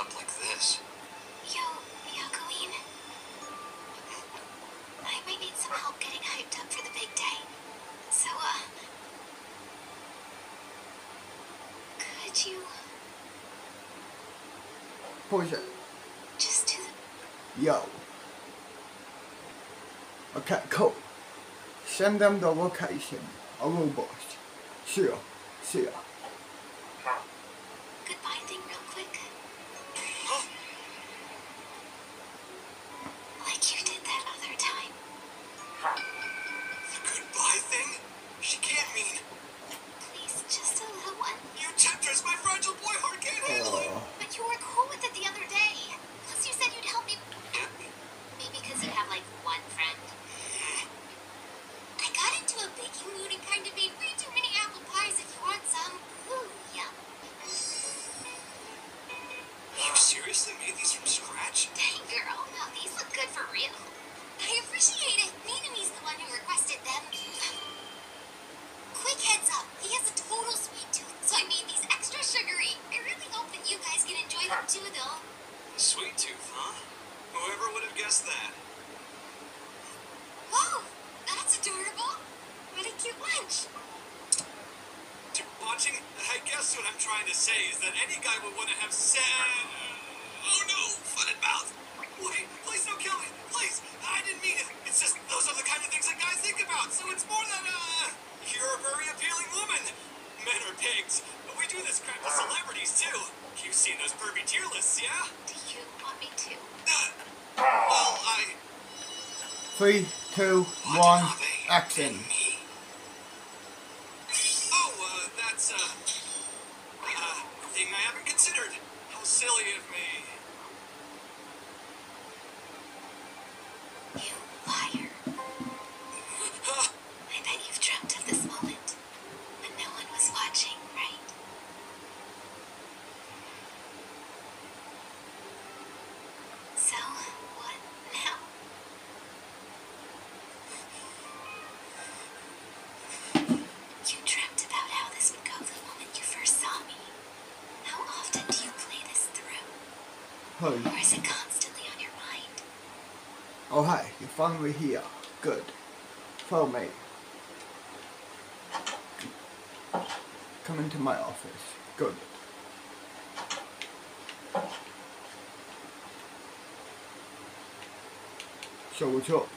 up like this. Yo, Yakuin. I might need some help getting hyped up for the big day. So, uh... Could you... Poxa. Just do the... Yo. Okay, cool. Send them the location. I will bust. See ya. See ya. Seriously made these from scratch? Dang, girl. No, these look good for real. I appreciate it. Minami's the one who requested them. Quick heads up. He has a total sweet tooth, so I made these extra sugary. I really hope that you guys can enjoy them too, though. Sweet tooth, huh? Whoever would have guessed that? Whoa, that's adorable. What a cute lunch. Watching, I guess what I'm trying to say is that any guy would want to have sa guys think about. So it's more than uh, you're a very appealing woman. Men are pigs, but we do this crap to celebrities too. You've seen those pervy tier lists, yeah? Do you want me to? Uh, well, I. Three, two, one, action. Oh, uh, that's, uh, uh, thing I haven't considered. How silly of me. Or is it constantly on your mind? Oh hi, you're finally here. Good. Follow me. Come into my office. Good. So what's up?